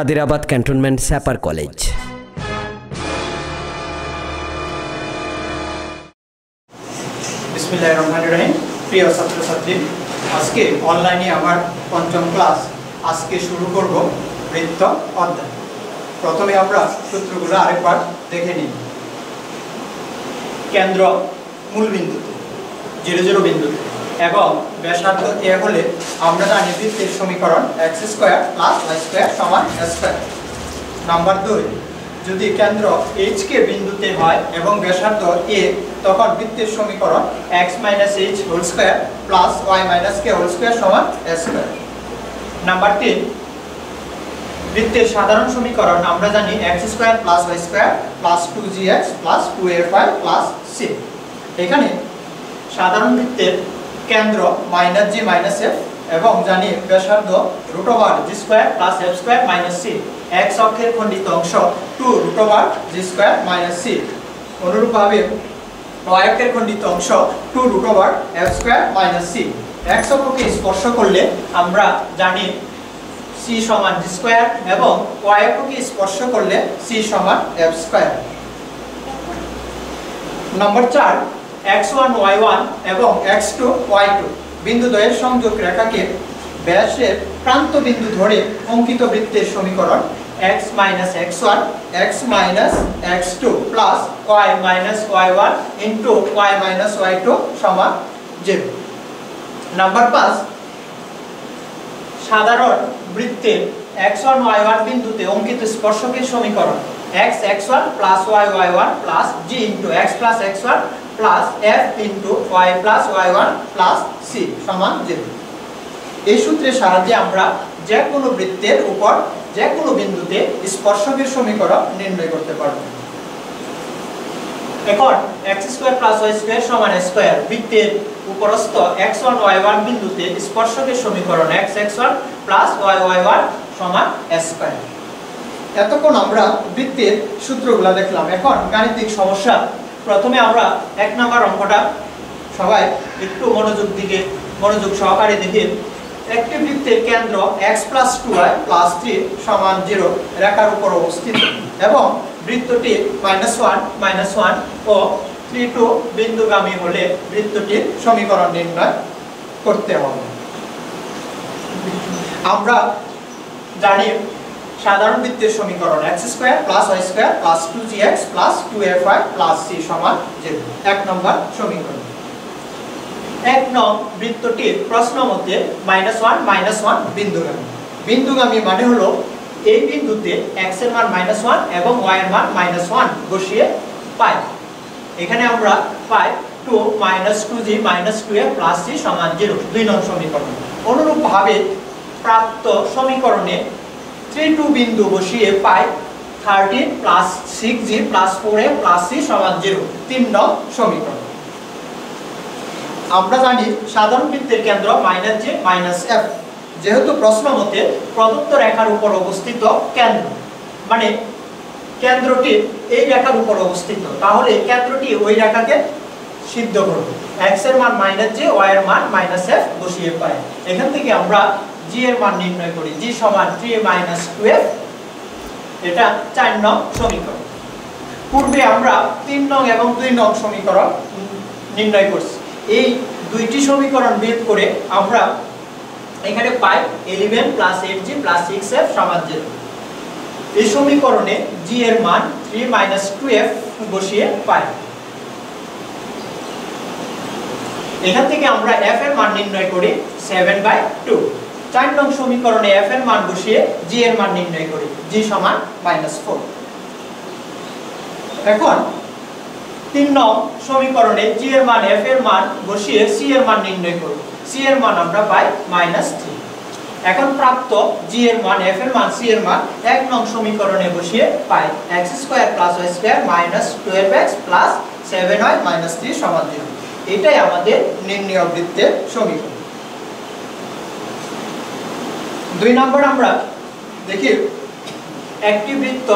Kadirabad cantonment স্যাপার college বিসমিল্লাহির রহমানির রহিম প্রিয় ছাত্রছাত্রী আজকে অনলাইনে আমার পঞ্চম ক্লাস আজকে শুরু করব বৃত্ত অধ্যায় প্রথমে আমরা সূত্রগুলো আরেকবার দেখে নিই। কেন্দ্র মূল বিন্দুতে জিরো জিরো বিন্দুতে। এবং ব্যাসার্ধ এ হলে আমরা জানি বৃত্তের সমীকরণ x square plus y square সমান স্কোয়ার নাম্বার দুই, যদি কেন্দ্র এইচ কে বিন্দুতে হয় এবং ব্যাসার্ধ এ তখন বৃত্তের সমীকরণ x minus h whole square plus y minus k whole square সমান স্কোয়ার নাম্বার তিন, বৃত্তের সাধারণ সমীকরণ আমরা জানি x square plus y square plus two g x plus two f y plus c এখানে সাধারণ বৃত্তের কেন্দ্র মাইনাস জি মাইনাস এফ এবং জানি ব্যাসার্ধ root over g square plus f square minus c. X অক্ষের খণ্ডিত অংশ two root over g square minus c. অনুরূপভাবে ওয়াই অক্ষের খণ্ডিত অংশ two root over f square minus c. X অক্ষকে স্পর্শ করলে আমরা জানি সি সমান জি স্কোয়ার এবং ওয়াই অক্ষকে স্পর্শ করলে সি সমান এফ স্কোয়ার। নম্বর চার এক্স ওয়ান ওয়াই ওয়ান এবং এক্স টু ওয়াই টু বিন্দু দ্বয়ের সংযোগ রেখাকে ব্যাসের প্রান্ত বিন্দু ধরে অঙ্কিত বৃত্তের সমীকরণ x minus x two plus y minus y one into y minus y two সমান জিরো নাম্বার পাঁচ, সাধারণ বৃত্তের এক্স ওয়ান ওয়াই ওয়ান বিন্দুতে অঙ্কিত স্পর্শকের সমীকরণ x x1 plus y y1 plus g into x plus x1 plus f into y plus y1 plus c সমান zero এই সূত্রের সাহায্যে আমরা যে কোনো বৃত্তের উপর যে কোনো বিন্দুতে স্পর্শকের সমীকরণ নির্ণয় করতে পারব। এখন x square plus y square সমান স্কয়ার বৃত্তের উপরস্থ x1 y1 বিন্দুতে স্পর্শকের সমীকরণ x x1 plus y y1 সমান স্কয়ার এতক্ষণ আমরা বৃত্তের সূত্রগুলো দেখলাম। এখন গাণিতিক সমস্যা প্রথমে আমরা এক নম্বর অঙ্কটা সবাই একটু মনোযোগ দিকে, মনোযোগ সহকারে দেখে একটি বৃত্তের কেন্দ্র x plus two y plus three সমান জিরো রেখার উপর অবস্থিত এবং বৃত্তটি মাইনাস ওয়ান মাইনাস ওয়ান ও থ্রি টু বিন্দুগামী হলে বৃত্তটির সমীকরণ নির্ণয় করতে হবে। আমরা জানি সাধারণ বৃত্তের সমীকরণ x square plus y square plus 2gx plus 2fy plus c সমান 0 এক নম্বর সমীকরণ। এক নং বৃত্তটির প্রশ্ন মতে মাইনাস ওয়ান মাইনাস ওয়ান বিন্দুগামী। বিন্দুগামী মানে হলো এই বিন্দুতে x এর মান মাইনাস ওয়ান এবং y এর মান মাইনাস ওয়ান বসিয়ে পাই। এখানে আমরা পাই two minus two g minus two a plus c সমান জিরো দুই নং সমীকরণ। অনুরূপভাবে প্রাপ্ত সমীকরণে থ্রি বিন্দু বসিয়ে পাই thirteen plus six g plus four a plus c সমান জিরো তিন নং সমীকরণ। আমরা জানি সাধারণ বৃত্তের কেন্দ্র মাইনাস জে মাইনাস এফ যেহেতু প্রশ্ন মতে প্রদত্ত রেখার উপর অবস্থিত কেন্দ্র। মানে কেন্দ্রটি এই রেখার উপর অবস্থিত। তাহলে কেন্দ্রটি ওই রেখাকে সিদ্ধ করবে। এক্সের মান মাইনাস জে ওয়াই এর মান মাইনাস এফ বসিয়ে পাই। এখান থেকে আমরা জি এর মান নির্ণয় করি জি সমান থ্রি মাইনাস টুয়েলভ এটা চার নং সমীকরণ। পূর্বে আমরা তিন নং এবং দুই নং সমীকরণ নির্ণয় করছি। এই দুইটি সমীকরণ বের করে আমরা এখানে পাই eleven plus eight g plus six f সমান জিরো এই সমীকরণে জি এর মান থ্রি মাইনাস টু এফ বসিয়ে পাই। এখান থেকে আমরা এফ এর মান নির্ণয় করি সেভেন বাই টু চার নং সমীকরণে এফ এর মান বসিয়ে জি এর মান নির্ণয় করি। জি সমান মাইনাস ফোর এখন, তিন নং সমীকরণে জি এর মান এফ এর মান বসিয়ে সি এর মান নির্ণয় করব সি এর মান আমরা পাই মাইনাস থ্রি এখন প্রাপ্ত জি এর মান এফ এর মান সি এর মান এক নং সমীকরণে বসিয়ে পাই x square plus y square minus twelve x plus seven y minus three সমান জিরো এটাই আমাদের নির্ণয় বৃত্তের সমীকরণ। দুই নম্বর আমরা দেখি, একটি বৃত্ত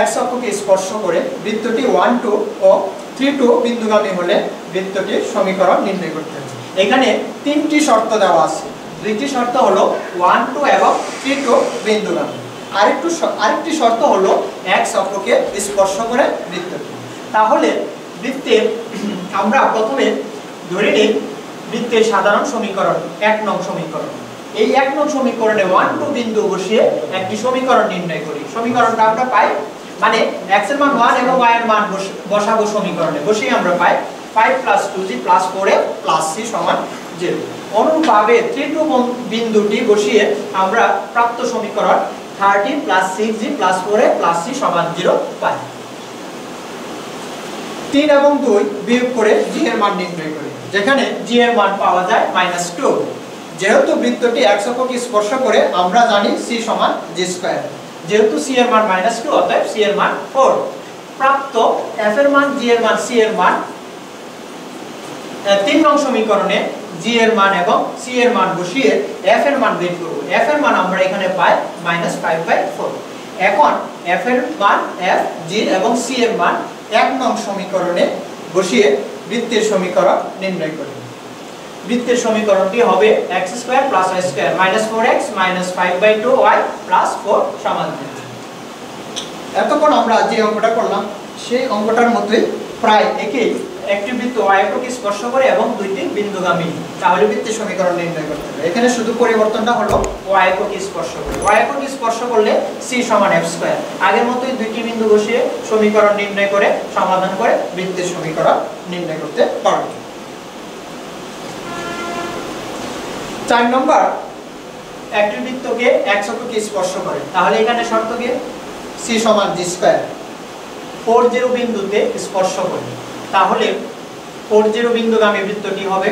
এক অক্ষকে স্পর্শ করে বৃত্তটি ওয়ান টু ও থ্রি টু বিন্দুগামী হলে বৃত্তটির সমীকরণ নির্ণয় করতে হবে। এখানে তিনটি শর্ত দেওয়া আছে। দুইটি শর্ত হলো ওয়ান টু এবং থ্রি টু বিন্দুগামী। আরেকটু আরেকটি শর্ত হলো এক অক্ষকে স্পর্শ করে বৃত্তটি। তাহলে বৃত্তের আমরা প্রথমে ধরে নিই, বৃত্তের সাধারণ সমীকরণ, এক নং সমীকরণ। এই এক নং সমীকরণে ওয়ান টু বিন্দু বসিয়ে একটি সমীকরণ নির্ণয় করি। সমীকরণটা আমরা পাই মানে x এর মান 1 এবং y এর মান বসাবো সমীকরণে। বসিয়ে আমরা পাই 5 plus 2g plus 4a plus c সমান 0 অনুরূপভাবে তৃতীয় বন- বিন্দুটি বসিয়ে আমরা প্রাপ্ত সমীকরণ 30 plus 6g plus 4a plus c সমান 0 পাই। 3 এবং 2 বিয়োগ করে g এর মান নির্ণয় করি। যেখানে g এর মান পাওয়া যায় -2 যেহেতু বৃত্তটি x অক্ষকে স্পর্শ করে, আমরা জানি c সমান g স্কয়ার। যেহেতু c এর মান -2 অতএব c এর মান 4 প্রাপ্ত f এর মান, g এর মান, c এর মান তিন নং সমীকরণে g এর মান এবং c এর মান বসিয়ে f এর মান বের করব। এফ এর মান আমরা এখানে পাই -5/4 এখন f এর মান এফ g এবং c এর মান এক নং সমীকরণে বসিয়ে বৃত্তের সমীকরণ নির্ণয় করি বৃত্তের সমীকরণটি হবে x square plus y square minus four x minus five by two y plus four সমান। এতক্ষণ আমরা যে অঙ্কটা করলাম, সেই অঙ্কটার মতোই প্রায় একই একটি বৃত্ত y এককে স্পর্শ করে এবং দুইটি বিন্দুগামী। তাহলে বৃত্তের সমীকরণ নির্ণয় করতে হবে। এখানে শুধু পরিবর্তনটা হলো y এককে স্পর্শ করে। y এককে স্পর্শ করলে c সমান f স্কয়ার আগের মতোই দুইটি বিন্দু বসিয়ে সমীকরণ নির্ণয় করে, সমাধান করে বৃত্তের সমীকরণ নির্ণয় করতে পারবে চার নম্বর, একটি বৃত্তকে এক অক্ষকে স্পর্শ করে। তাহলে এখানে শর্ত কি? c সমান g স্কয়ার ফোর জিরো বিন্দুতে স্পর্শ করে। তাহলে ফোর জিরো বিন্দুগামী বৃত্তটি হবে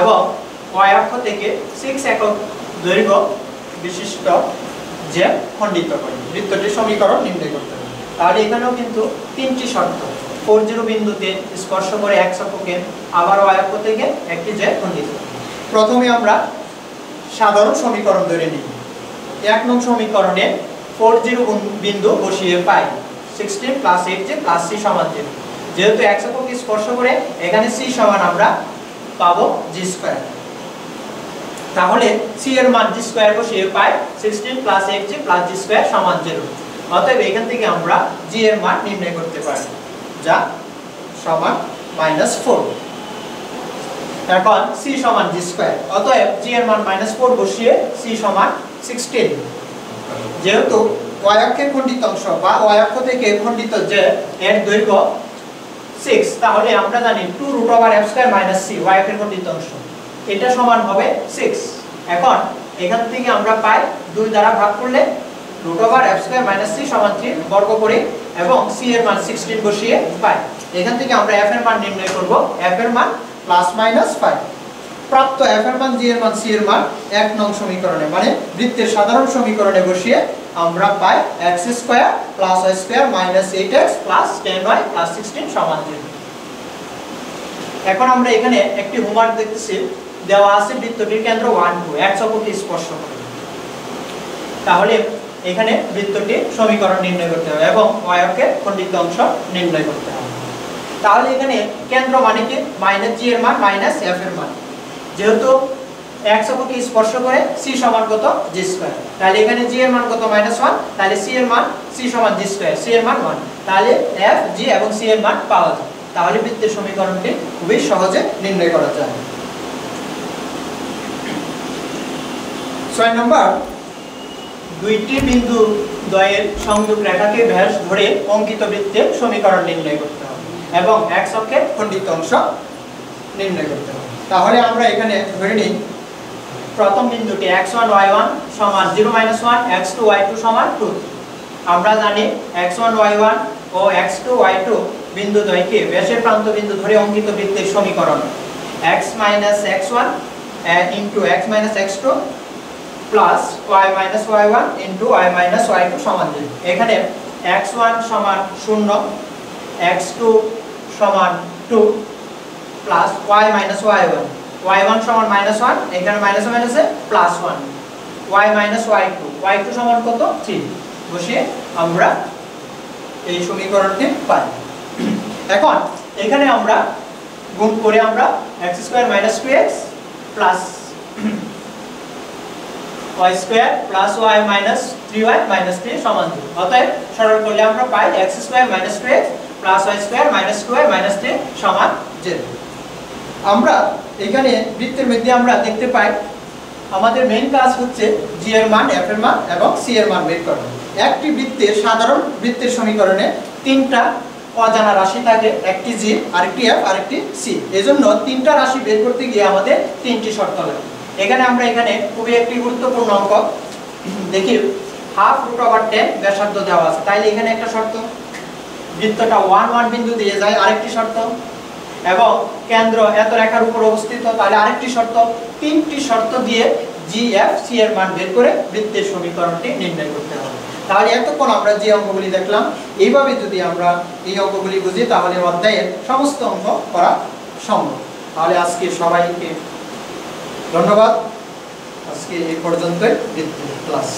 এবং y অক্ষ থেকে সিক্স একক দৈর্ঘ্য বিশিষ্ট যে খণ্ডিত করে বৃত্তটির সমীকরণ নির্ণয় করতে হবে। তাহলে এখানেও কিন্তু তিনটি শর্ত। ফোর জিরো বিন্দুতে স্পর্শ করে এক অক্ষকে আবার y অক্ষ থেকে একটি যে খণ্ডিত প্রথমে আমরা সাধারণ সমীকরণ ধরে নিই। এক নং সমীকরণে ফোর জিরো বিন্দু বসিয়ে পাই। Sixteen plus eight g plus c সমান জিরো যেহেতু এক এককে স্পর্শ করে এখানে সি সমান আমরা পাবো জি স্কোয়ার তাহলে সি এর মান জি স্কোয়ার বসিয়ে পাই sixteen plus eight g plus g square সমান জিরো অতএব এখান থেকে আমরা জি এর মান নির্ণয় করতে পারি। যা সমান মাইনাস ফোর এখন c সমান g স্কয়ার অতএব g এর মান -4 বসিয়ে c সমান 16 যেহেতু y অক্ষের খণ্ডিত অংশ বা y অক্ষ থেকে খণ্ডিত যে এর দৈর্ঘ্য 6 তাহলে আমরা জানি 2 root over f square minus c, y অক্ষের খণ্ডিত অংশ। এটা সমান হবে 6 এখন এখান থেকে আমরা পাই 2 দ্বারা ভাগ করলে root over f square minus c সমান 3 বর্গ করি এবং c এর মান 16 বসিয়ে পাই। এখান থেকে আমরা f এর মান নির্ণয় করব। f এর মান প্লাস মাইনাস ফাইভ প্রাপ্ত f এর মান, g এর মান, c এর মান এক নং সমীকরণে। মানে বৃত্তের সাধারণ সমীকরণে বসিয়ে আমরা পাই x square plus y square minus 8x plus 10y plus 16 সমান 0 এখন আমরা এখানে একটি হোমওয়ার্ক দেখতেছি। দেওয়া আছে বৃত্তটির কেন্দ্র 1 2 এক অক্ষকে স্পর্শ করে। তাহলে এখানে বৃত্তটি সমীকরণ নির্ণয় করতে হবে এবং y অক্ষের খণ্ডিত অংশ নির্ণয় করতে হবে। তাহলে এখানে কেন্দ্র মানে কি? মাইনাস জি এর মান মাইনাস এফ এর মান। যেহেতু x অক্ষকে স্পর্শ করে সি সমান কত? জি স্কয়ার তাহলে এখানে জি এর মান কত? মাইনাস ওয়ান তাহলে সি এর মান সি সমান জি স্কয়ার c এর মান ওয়ান তাহলে এফ জি এবং সি এর মান পাওয়া যায়। তাহলে বৃত্তের সমীকরণটি খুবই সহজে নির্ণয় করা যায়। ছয় নম্বর। দুইটি বিন্দু দ্বয়ের সংযোগ রেখাকে ব্যাস ধরে অঙ্কিত বৃত্তের সমীকরণ নির্ণয় করতে এবং এক্স অক্ষের খণ্ডিত অংশ নির্ণয় করতে হবে। তাহলে আমরা এখানে ধরে নিই, প্রথম বিন্দুটি x1 y1 সমান 0 1 x2 y2 সমান টু আমরা জানি x1 y1 ও x2 y2 বিন্দু দ্বয়কে ব্যাসের প্রান্ত বিন্দু ধরে অঙ্কিত বৃত্তের সমীকরণ। x x1 into x x2 plus y minus y1 into y minus y two সমান 0 এখানে এক্স ওয়ান সমান 0 x2 সমান two plus y minus y1 y1 সমান মাইনাস ওয়ান এখানে মাইনাস মাইনাসে plus one y minus y2 y2 সমান কত? 3 বসিয়ে আমরা এই সমীকরণটি পাই। এখন এখানে আমরা গুণ করে আমরা x square minus 2x plus y square plus y minus three y minus three সমান অতএব সরল করলে আমরা পাই x square minus two x plus y square minus two y minus three সমান জিরো আমরা এখানে বৃত্তের মধ্যে আমরা দেখতে পাই, আমাদের মেইন কাজ হচ্ছে জি এর মান এফ এর মান এবং সি এর মান বের করা। একটি বৃত্তের সাধারণ বৃত্তের সমীকরণে তিনটা অজানা রাশি থাকে, একটি জি আরেকটি এফ আরেকটি সি এজন্য তিনটা রাশি বের করতে গিয়ে আমাদের তিনটি শর্ত লাগে। এখানে আমরা এখানে খুবই একটি গুরুত্বপূর্ণ অঙ্ক। দেখি হাফ রুট ওভার টেন ব্যাসার্ধ দেওয়া আছে। তাইলে এখানে একটা শর্ত। বৃত্তটা ওয়ান ওয়ান বিন্দু দিয়ে যায়, আরেকটি শর্ত। এবং কেন্দ্র এত রেখার উপর অবস্থিত, তাহলে আরেকটি শর্ত। তিনটি শর্ত দিয়ে জি এফ সি এর মান বের করে বৃত্তের সমীকরণটি নির্ণয় করতে হবে। তাহলে এতক্ষণ আমরা যে অঙ্কগুলি দেখলাম, এইভাবে যদি আমরা এই অঙ্কগুলি বুঝি, তাহলে অধ্যায়ের সমস্ত অঙ্ক করা সম্ভব। তাহলে আজকে সবাইকে ধন্যবাদ। আজকে এই পর্যন্তই, বৃত্তের ক্লাস